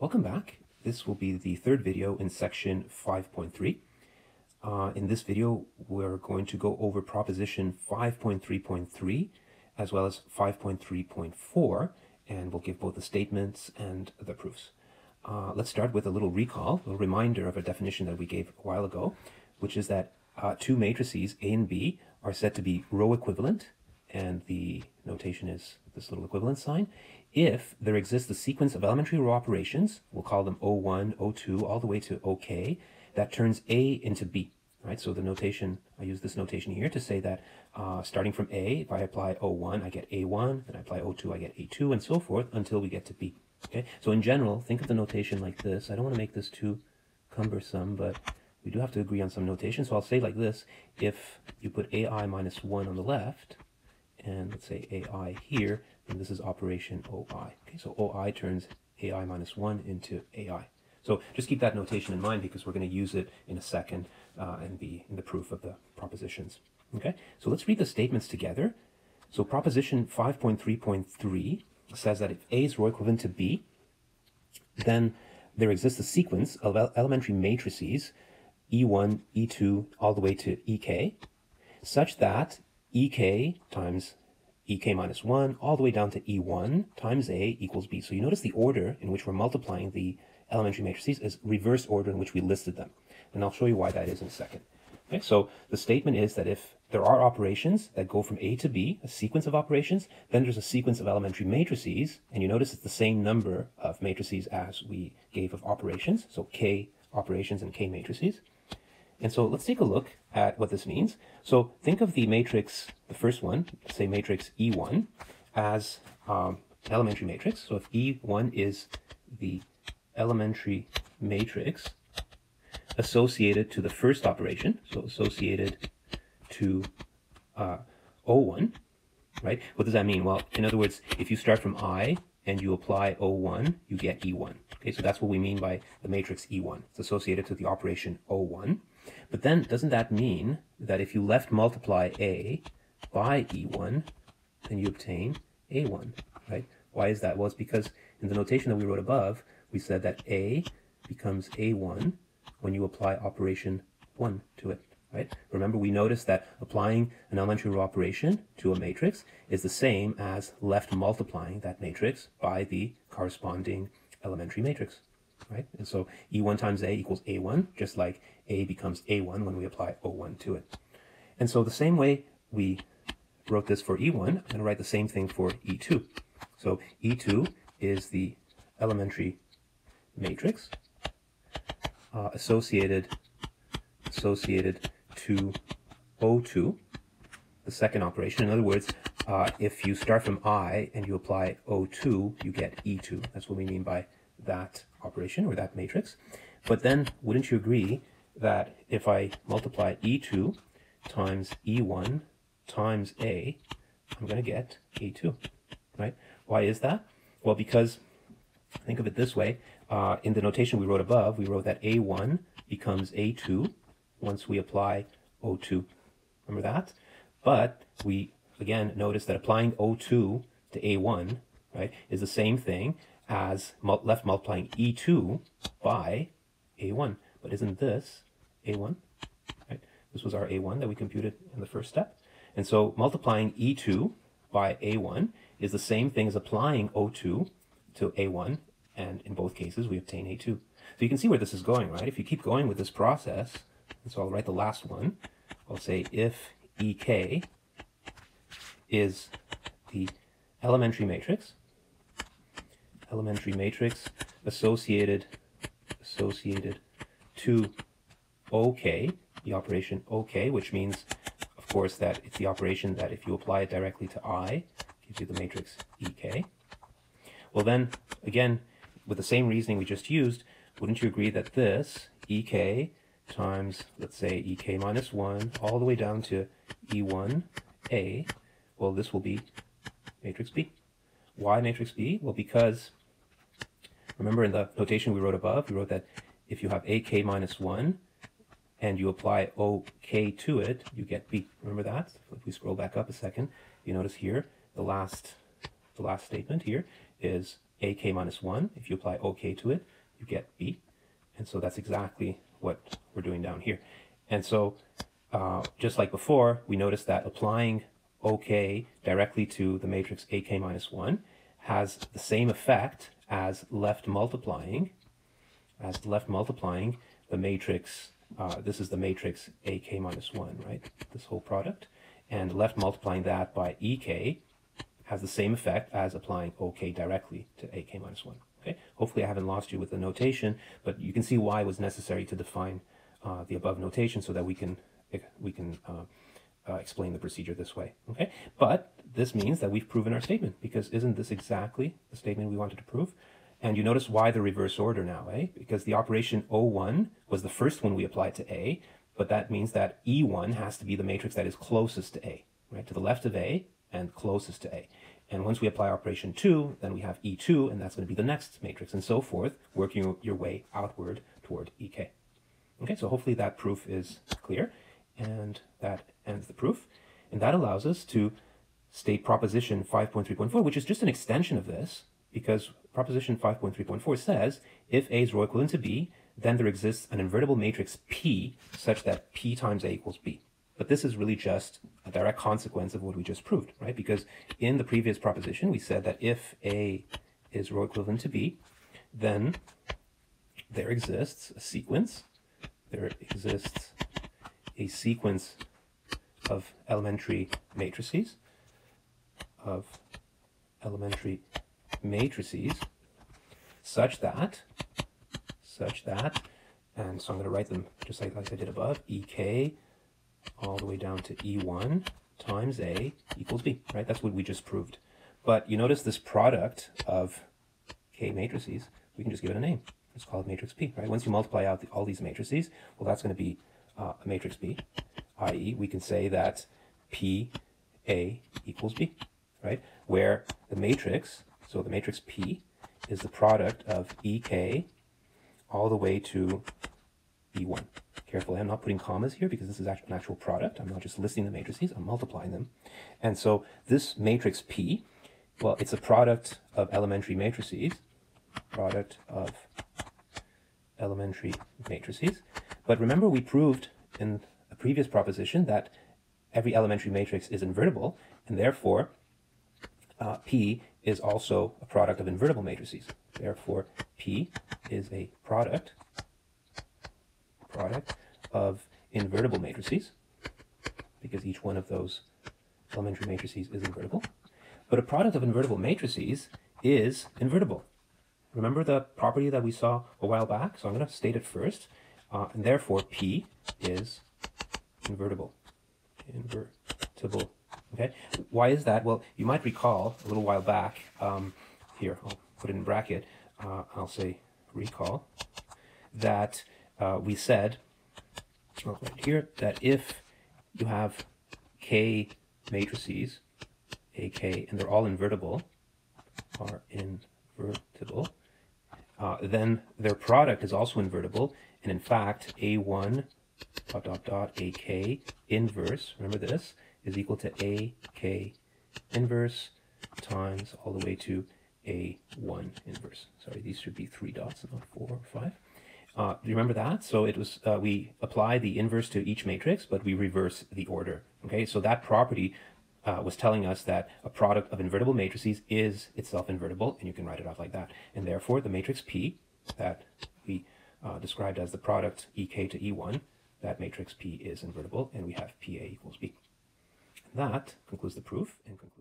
Welcome back. This will be the third video in section 5.3. Uh, in this video, we're going to go over proposition 5.3.3 as well as 5.3.4, and we'll give both the statements and the proofs. Uh, let's start with a little recall, a reminder of a definition that we gave a while ago, which is that uh, two matrices, A and B, are said to be row equivalent, and the notation is this little equivalent sign, if there exists a sequence of elementary row operations, we'll call them O1, O2, all the way to OK, that turns A into B. Right, so the notation, I use this notation here to say that uh, starting from A, if I apply O1, I get A1, then I apply O2, I get A2, and so forth until we get to B. Okay, so in general, think of the notation like this. I don't want to make this too cumbersome, but we do have to agree on some notation. So I'll say like this, if you put AI minus 1 on the left, and let's say AI here, then this is operation OI. Okay, so OI turns AI minus 1 into AI. So just keep that notation in mind because we're going to use it in a second uh, and be in the proof of the propositions. Okay, so let's read the statements together. So proposition 5.3.3 says that if A is row equivalent to B, then there exists a sequence of elementary matrices E1, E2, all the way to EK, such that EK times EK minus 1 all the way down to E1 times A equals B. So you notice the order in which we're multiplying the elementary matrices is reverse order in which we listed them. And I'll show you why that is in a second. Okay, so the statement is that if there are operations that go from A to B, a sequence of operations, then there's a sequence of elementary matrices, and you notice it's the same number of matrices as we gave of operations, so K operations and K matrices. And so let's take a look at what this means. So think of the matrix, the first one, say matrix E1, as um, elementary matrix. So if E1 is the elementary matrix associated to the first operation, so associated to uh, O1, right? What does that mean? Well, in other words, if you start from I and you apply O1, you get E1. Okay, so that's what we mean by the matrix E1. It's associated to the operation O1. But then doesn't that mean that if you left multiply A by E1, then you obtain A1, right? Why is that? Well, it's because in the notation that we wrote above, we said that A becomes A1 when you apply operation 1 to it, right? Remember, we noticed that applying an elementary row operation to a matrix is the same as left multiplying that matrix by the corresponding elementary matrix right? And so E1 times A equals A1, just like A becomes A1 when we apply O1 to it. And so the same way we wrote this for E1, I'm going to write the same thing for E2. So E2 is the elementary matrix uh, associated associated to O2, the second operation. In other words, uh, if you start from I and you apply O2, you get E2. That's what we mean by that operation or that matrix. But then wouldn't you agree that if I multiply E2 times E1 times A, I'm going to get A2, right? Why is that? Well, because think of it this way. Uh, in the notation we wrote above, we wrote that A1 becomes A2 once we apply O2. Remember that? But we, again, notice that applying O2 to A1, right, is the same thing as left multiplying e2 by a1. But isn't this a1? Right? This was our a1 that we computed in the first step. And so multiplying e2 by a1 is the same thing as applying o2 to a1. And in both cases, we obtain a2. So you can see where this is going, right? If you keep going with this process, and so I'll write the last one. I'll say if ek is the elementary matrix, elementary matrix associated associated to OK, the operation OK, which means, of course, that it's the operation that if you apply it directly to I, gives you the matrix EK. Well then, again, with the same reasoning we just used, wouldn't you agree that this, EK, times, let's say, EK minus 1, all the way down to E1A, well, this will be matrix B. Why matrix B? Well, because Remember in the notation we wrote above, we wrote that if you have AK minus 1 and you apply OK to it, you get B. Remember that? If we scroll back up a second, you notice here the last, the last statement here is AK minus 1. If you apply OK to it, you get B. And so that's exactly what we're doing down here. And so uh, just like before, we notice that applying OK directly to the matrix AK minus 1 has the same effect as left multiplying, as left multiplying the matrix, uh, this is the matrix AK minus 1, right? This whole product. And left multiplying that by EK has the same effect as applying OK directly to AK minus 1. Okay, hopefully I haven't lost you with the notation, but you can see why it was necessary to define uh, the above notation so that we can we can uh, uh, explain the procedure this way. Okay, but this means that we've proven our statement because isn't this exactly the statement we wanted to prove? And you notice why the reverse order now, eh? Because the operation O1 was the first one we applied to A, but that means that E1 has to be the matrix that is closest to A, right? To the left of A and closest to A. And once we apply operation 2, then we have E2, and that's going to be the next matrix, and so forth, working your way outward toward EK. Okay, so hopefully that proof is clear, and that ends the proof. And that allows us to state proposition 5.3.4, which is just an extension of this, because proposition 5.3.4 says, if A is row equivalent to B, then there exists an invertible matrix P such that P times A equals B. But this is really just a direct consequence of what we just proved, right? Because in the previous proposition, we said that if A is row equivalent to B, then there exists a sequence, there exists a sequence of elementary matrices, of elementary matrices, such that, such that, and so I'm going to write them just like, like I did above, EK all the way down to E1 times A equals B, right? That's what we just proved. But you notice this product of K matrices, we can just give it a name. Let's call it matrix P, right? Once you multiply out the, all these matrices, well, that's going to be uh, a matrix B, i.e. we can say that P A equals B, right? Where the matrix, so the matrix P is the product of EK all the way to E1. Carefully, I'm not putting commas here because this is an actual product. I'm not just listing the matrices, I'm multiplying them. And so this matrix P, well, it's a product of elementary matrices, product of elementary matrices. But remember we proved in a previous proposition that every elementary matrix is invertible, and therefore uh, P is also a product of invertible matrices. Therefore, P is a product product of invertible matrices, because each one of those elementary matrices is invertible. But a product of invertible matrices is invertible. Remember the property that we saw a while back? So I'm going to state it first. Uh, and therefore, P is invertible. Invertible. Okay. Why is that? Well, you might recall a little while back. Um, here, I'll put it in bracket. Uh, I'll say recall that uh, we said right here that if you have k matrices, AK, and they're all invertible, are invertible, uh, then their product is also invertible, and in fact, A1 dot dot dot AK inverse, remember this, is equal to AK inverse times all the way to A1 inverse. Sorry, these should be three dots, not four or five. Uh, do you remember that? So it was uh, we apply the inverse to each matrix, but we reverse the order. Okay, so that property uh, was telling us that a product of invertible matrices is itself invertible, and you can write it off like that. And therefore, the matrix P that we uh, described as the product EK to E1, that matrix P is invertible, and we have PA equals B. That concludes the proof and concludes.